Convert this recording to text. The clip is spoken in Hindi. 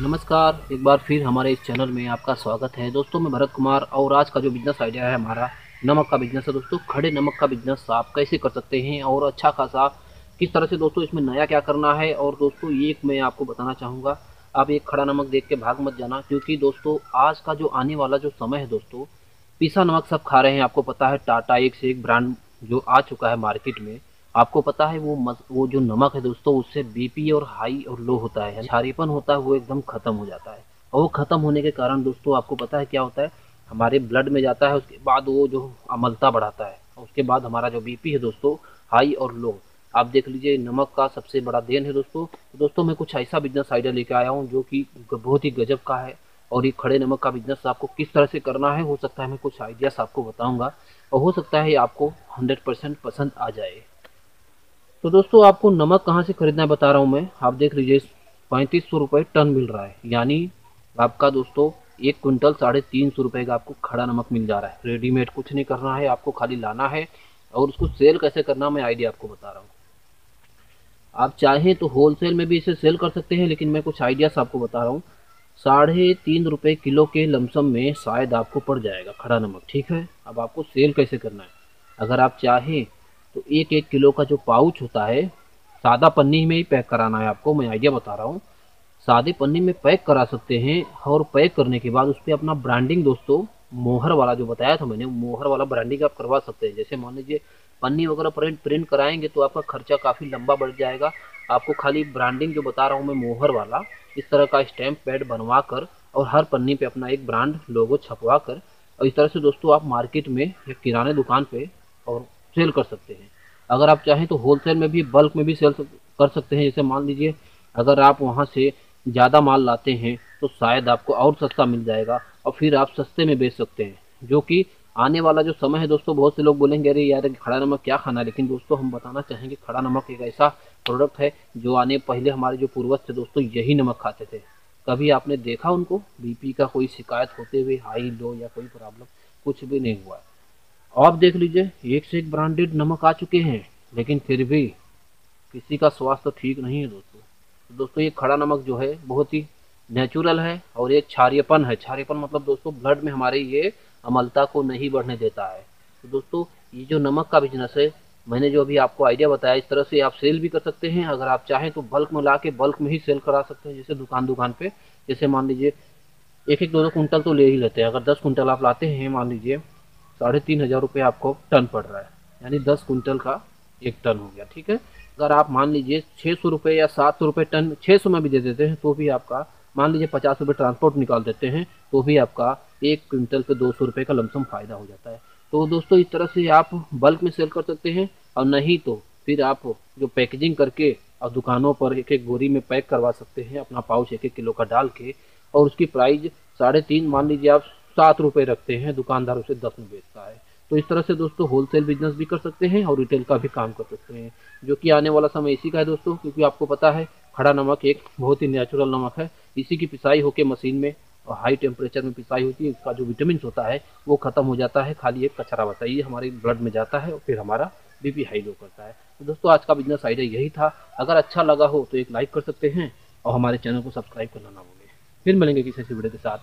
नमस्कार, एक बार फिर हमारे इस चैनल में आपका स्वागत है। दोस्तों, मैं भरत कुमार और आज का जो बिज़नेस आइडिया है हमारा, नमक का बिज़नेस है। दोस्तों, खड़े नमक का बिज़नेस आप कैसे कर सकते हैं और अच्छा खासा किस तरह से दोस्तों इसमें नया क्या करना है? और दोस्तों एक मैं आपको बताना चाहूँगा। आप एक खड़ा नमक देख के भाग मत जाना, क्योंकि दोस्तों, आज का जो आने वाला जो समय है दोस्तों, पीसा नमक सब खा रहे हैं। आपको पता है, टाटा एक से एक ब्रांड जो आ चुका है मार्केट में। आपको पता है वो मस, वो जो नमक है दोस्तों उससे बीपी और हाई और लो होता है छारीपन होता है वो एकदम खत्म हो जाता है। और वो खत्म होने के कारण दोस्तों आपको पता है क्या होता है? हमारे ब्लड में जाता है उसके बाद वो जो अमलता बढ़ाता है उसके बाद हमारा जो बीपी है दोस्तों हाई और लो आप देख लीजिए नमक का सबसे बड़ा देन है दोस्तों। तो दोस्तों मैं कुछ ऐसा बिज़नेस आइडिया लेके आया हूँ जो कि बहुत ही गजब का है और ये खड़े नमक का बिज़नेस आपको किस तरह से करना है हो सकता है मैं कुछ आइडियाज़ आपको बताऊँगा और हो सकता है आपको 100 परसेंट पसंद आ जाए। तो दोस्तों, आपको नमक कहाँ से खरीदना है बता रहा हूँ मैं। आप देख लीजिए, पैंतीस सौ रुपये टन मिल रहा है। यानी आपका दोस्तों, एक क्विंटल साढ़े तीन सौ रुपये का आपको खड़ा नमक मिल जा रहा है। रेडीमेड कुछ नहीं करना है, आपको खाली लाना है और उसको सेल कैसे करना मैं आइडिया आपको बता रहा हूँ। आप चाहें तो होलसेल में भी इसे सेल कर सकते हैं, लेकिन मैं कुछ आइडियाज़ आपको बता रहा हूँ। साढ़े तीन रुपये किलो के लमसम में शायद आपको पड़ जाएगा खड़ा नमक, ठीक है? अब आपको सेल कैसे करना है? अगर आप चाहें तो एक एक किलो का जो पाउच होता है, सादा पन्नी में ही पैक कराना है आपको, मैं आइडिया बता रहा हूँ। सादे पन्नी में पैक करा सकते हैं और पैक करने के बाद उस पर अपना ब्रांडिंग दोस्तों, मोहर वाला जो बताया था मैंने, मोहर वाला ब्रांडिंग आप करवा सकते हैं। जैसे मान लीजिए, पन्नी वगैरह प्रिंट प्रिंट कराएँगे तो आपका खर्चा काफ़ी लंबा बढ़ जाएगा। आपको खाली ब्रांडिंग जो बता रहा हूँ मैं, मोहर वाला, इस तरह का स्टैम्प पैड बनवा कर और हर पन्नी पे अपना एक ब्रांड लोगो छपवा कर और इस तरह से दोस्तों आप मार्केट में या किराने दुकान पे और सेल कर सकते हैं। अगर आप चाहें तो होलसेल में भी बल्क में भी सेल कर सकते हैं। जैसे मान लीजिए, अगर आप वहाँ से ज़्यादा माल लाते हैं तो शायद आपको और सस्ता मिल जाएगा और फिर आप सस्ते में बेच सकते हैं। जो कि आने वाला जो समय है, दोस्तों, बहुत से लोग बोलेंगे, अरे यार, खड़ा नमक क्या खाना लेकिन दोस्तों, हम बताना चाहेंगे, खड़ा नमक एक ऐसा प्रोडक्ट है जो आने पहले हमारे जो पूर्वज थे, दोस्तों, यही नमक खाते थे। कभी आपने देखा उनको? बीपी का कोई शिकायत होते हुए हाई लो या कोई प्रॉब्लम कुछ भी नहीं हुआ। आप देख लीजिए, एक से एक ब्रांडेड नमक आ चुके हैं, लेकिन फिर भी किसी का स्वास्थ्य ठीक नहीं है दोस्तों। तो दोस्तों, ये खड़ा नमक जो है, बहुत ही नेचुरल है और ये क्षारियपन है। क्षारियपन मतलब दोस्तों ब्लड में हमारे ये अमलता को नहीं बढ़ने देता है। तो दोस्तों, ये जो नमक का बिज़नेस है, मैंने जो अभी आपको आइडिया बताया, इस तरह से आप सेल भी कर सकते हैं। अगर आप चाहें तो बल्क में ला के बल्क में ही सेल करा सकते हैं, जैसे दुकान दुकान पे। जैसे मान लीजिए एक एक दो दो कुंटल तो ले ही लेते हैं। अगर दस कुंटल आप लाते हैं, मान लीजिए साढ़े तीन हज़ार रुपये आपको टन पड़ रहा है। यानी दस कुंटल का एक टन हो गया, ठीक है? अगर आप मान लीजिए छः सौ रुपये या सात सौ रुपये टन छः सौ में भी दे देते हैं तो भी आपका, मान लीजिए पचास रुपये ट्रांसपोर्ट निकाल देते हैं तो भी आपका एक क्विंटल पे दो सौ रुपये का लमसम फ़ायदा हो जाता है। तो दोस्तों, इस तरह से आप बल्क में सेल कर सकते हैं, और नहीं तो फिर आप जो पैकेजिंग करके और दुकानों पर एक एक बोरी में पैक करवा सकते हैं, अपना पाउच एक एक किलो का डाल के, और उसकी प्राइस साढ़े तीन, मान लीजिए आप सात रुपये रखते हैं, दुकानदार उसे दस में बेचता है। तो इस तरह से दोस्तों होलसेल बिज़नेस भी कर सकते हैं और रिटेल का भी काम कर सकते हैं। जो कि आने वाला समय इसी का है दोस्तों, क्योंकि आपको पता है, खड़ा नमक एक बहुत ही नेचुरल नमक है। इसी की पिसाई होकर मशीन में और हाई टेम्परेचर में पिसाई होती है, उसका जो विटामिन होता है, वो खत्म हो जाता है। खाली एक कचरा बचा ये हमारे ब्लड में जाता है और फिर हमारा बीपी हाई लो करता है। तो दोस्तों, आज का बिज़नेस आइडिया यही था। अगर अच्छा लगा हो तो एक लाइक कर सकते हैं और हमारे चैनल को सब्सक्राइब करना ना भूलें। फिर मिलेंगे किसी वीडियो के साथ।